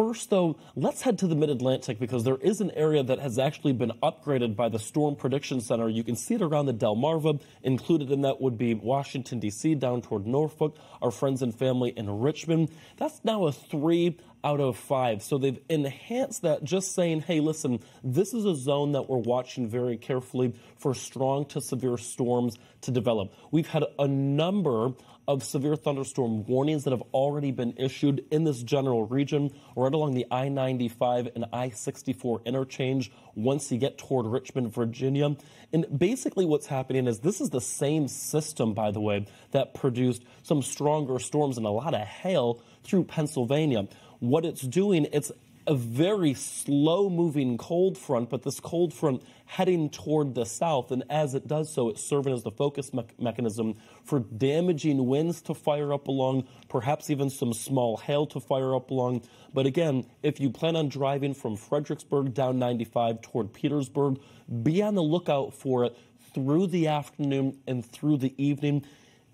First, though, let's head to the mid Atlantic because there is an area that has actually been upgraded by the Storm Prediction Center. You can see it around the Delmarva. Included in that would be Washington, D.C., down toward Norfolk, our friends and family in Richmond. That's now a three out of five. So they've enhanced that just saying, hey, listen, this is a zone that we're watching very carefully for strong to severe storms to develop. We've had a number of severe thunderstorm warnings that have already been issued in this general region, right along the I 95 and I 64 interchange once you get toward Richmond, Virginia. And basically, what's happening is this is the same system, by the way, that produced some stronger storms and a lot of hail through Pennsylvania. What it's doing, it's a very slow moving cold front, but this cold front heading toward the south. And as it does so, it's serving as the focus me mechanism for damaging winds to fire up along, perhaps even some small hail to fire up along. But again, if you plan on driving from Fredericksburg down 95 toward Petersburg, be on the lookout for it through the afternoon and through the evening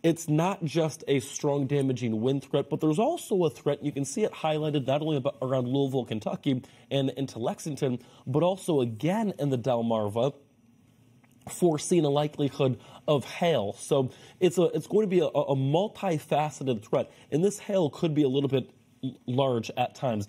it's not just a strong damaging wind threat, but there's also a threat. You can see it highlighted not only around Louisville, Kentucky, and into Lexington, but also again in the Delmarva foreseen a likelihood of hail. So it's a it's going to be a, a multifaceted threat, and this hail could be a little bit large at times.